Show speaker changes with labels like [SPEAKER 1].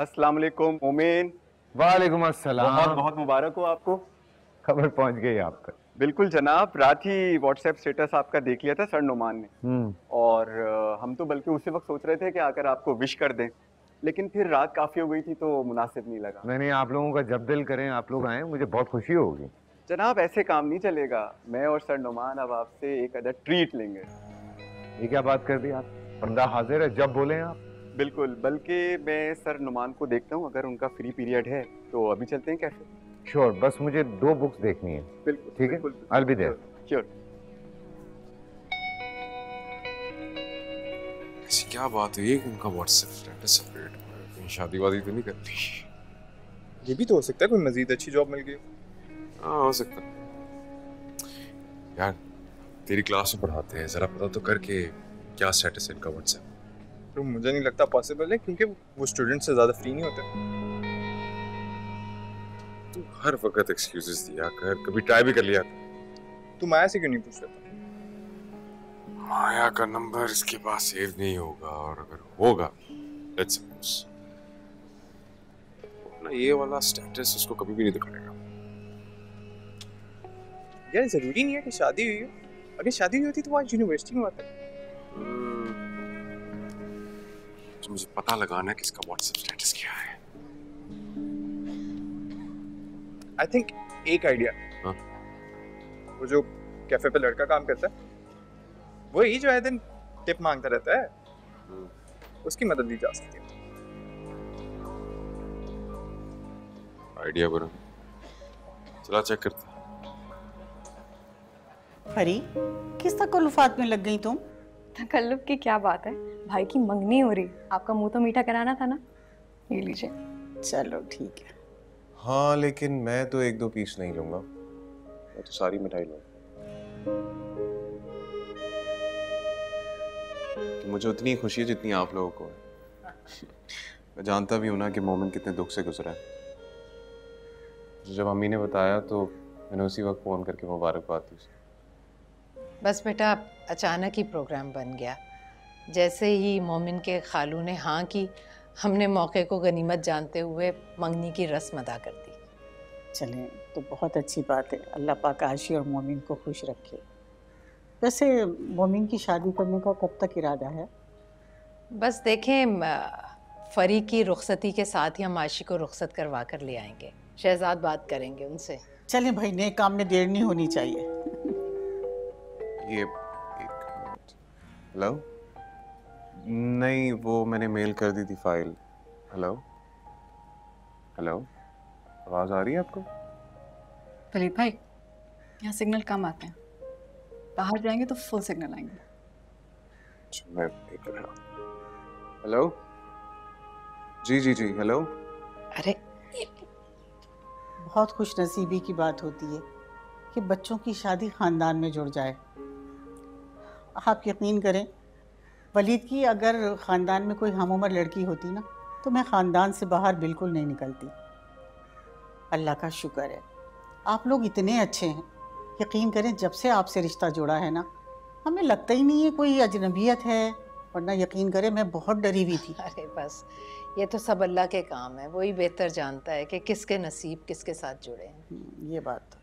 [SPEAKER 1] अस्सलाम वालेकुम मोमिन।
[SPEAKER 2] वालेकुम अस्सलाम।
[SPEAKER 1] बहुत बहुत मुबारक हो आपको।
[SPEAKER 2] खबर पहुँच गई आप तक
[SPEAKER 1] बिल्कुल जनाब रात ही व्हाट्सएप स्टेटस आपका देख लिया था सर नुमान ने।
[SPEAKER 2] हम्म।
[SPEAKER 1] और हम तो बल्कि उसी वक्त सोच रहे थे कि आकर आपको विश कर दें। लेकिन फिर रात काफ़ी हो गई थी तो मुनासिब नहीं लगा।
[SPEAKER 2] नहीं नहीं आप लोगों का जब दिल करें आप लोग आए मुझे बहुत खुशी होगी।
[SPEAKER 1] जनाब ऐसे काम नहीं चलेगा। मैं और सर नुमान अब आपसे एक अदर ट्रीट लेंगे।
[SPEAKER 2] ये क्या बात कर दी आप? बंदा हाजिर है जब बोले आप।
[SPEAKER 1] बिल्कुल बल्कि मैं सर नुमान को देखता हूँ अगर उनका फ्री पीरियड है तो अभी चलते हैं कैफ़े
[SPEAKER 2] श्योर बस मुझे दो बुक्स देखनी है।
[SPEAKER 1] बिल्कुल
[SPEAKER 2] ठीक है?
[SPEAKER 1] बिल्कुल,
[SPEAKER 2] I'll be
[SPEAKER 1] श्योर
[SPEAKER 3] ऐसी क्या बात है? एक उनका व्हाट्सएप स्टेटस सेपरेट कहीं शादी वादी तो नहीं करती?
[SPEAKER 4] ये भी तो हो सकता है कोई मजीद अच्छी जॉब मिल गई
[SPEAKER 3] हाँ। हो सकता है। यार तेरी क्लास में पढ़ाते हैं जरा पता तो करके क्या स्टेटस है इनका व्हाट्सएप
[SPEAKER 4] तो मुझे नहीं लगता पॉसिबल है क्योंकि वो स्टूडेंट से ज़्यादा फ्री नहीं होते।
[SPEAKER 3] तू हर वक्त एक्सक्यूजेस दिया कर कभी ट्राई भी कर लिया कर।
[SPEAKER 4] तू माया से क्यों नहीं पूछ रहा
[SPEAKER 3] माया का नंबर इसके पास सेव नहीं होगा और अगर होगा लेट्स सपोज़ अपना ये वाला स्टेटस उसको कभी भी नहीं दिखाएगा।
[SPEAKER 4] यार ज़रूरी नहीं है कि शादी हुई हो। अगर शादी हुई होती तो आज यूनिवर्सिटी में आता
[SPEAKER 3] तो मुझे पता लगाना है कि इसका व्हाट्सएप स्टेटस क्या है।
[SPEAKER 4] आई थिंक एक आइडिया
[SPEAKER 3] हाँ।
[SPEAKER 4] वो जो कैफ़े पे लड़का काम करता है वो ही जो है दिन टिप माँगता रहता है।
[SPEAKER 3] हम्म,
[SPEAKER 4] उसकी मदद ली जा सकती है।
[SPEAKER 3] आइडिया बना। चला चेक करते हैं।
[SPEAKER 5] परी किस तकल्लुफात में लग गई तुम?
[SPEAKER 6] तकल्लुफ की क्या बात है? भाई की मंगनी हो रही। आपका मुँह तो मीठा कराना था ना। ये लीजिए।
[SPEAKER 5] चलो, ठीक है।
[SPEAKER 7] हाँ लेकिन मैं तो एक दो पीस नहीं लूँगा। मैं तो सारी मिठाई लूँगा। तो मुझे उतनी खुशी है जितनी आप लोगों को है। मैं जानता भी हूँ ना कि मोमिन कितने दुख से गुजरा है। जब अम्मी ने बताया तो मैंने उसी वक्त फ़ोन करके मुबारकबाद दी। उसे
[SPEAKER 8] बस बेटा अचानक ही प्रोग्राम बन गया। जैसे ही मोमिन के खालू ने हाँ की हमने मौके को गनीमत जानते हुए मंगनी की रस्म अदा कर दी।
[SPEAKER 5] चलें तो बहुत अच्छी बात है। अल्लाह पाक आशी और मोमिन को खुश रखे। वैसे मोमिन की शादी करने का कब तक इरादा है?
[SPEAKER 8] बस देखें फरी की रुखसती के साथ ही हम आशी को रुखसत करवा कर ले आएँगे। शहजाद बात करेंगे उनसे।
[SPEAKER 5] चलें भाई नए काम में देर नहीं होनी चाहिए।
[SPEAKER 7] ये एक मिनट हेलो नहीं वो मैंने मेल कर दी थी फ़ाइल हेलो हेलो आवाज़ आ रही है आपको?
[SPEAKER 6] फलीद भाई यहाँ सिग्नल कम आते हैं। बाहर जाएँगे तो फुल सिग्नल आएँगे।
[SPEAKER 7] हेलो जी जी जी हेलो
[SPEAKER 8] अरे
[SPEAKER 5] बहुत खुश नसीबी की बात होती है कि बच्चों की शादी ख़ानदान में जुड़ जाए। आप यकीन करें वलीद की अगर ख़ानदान में कोई हम उम्र लड़की होती ना तो मैं ख़ानदान से बाहर बिल्कुल नहीं निकलती। अल्लाह का शुक्र है। आप लोग इतने अच्छे हैं। यकीन करें जब से आपसे रिश्ता जुड़ा है ना हमें लगता ही नहीं है कोई अजनबियत है वरना यकीन करें मैं बहुत डरी हुई थी।
[SPEAKER 8] अरे बस ये तो सब अल्लाह के काम है। वही बेहतर जानता है कि किसके नसीब किसके साथ जुड़े हैं।
[SPEAKER 5] ये बात तो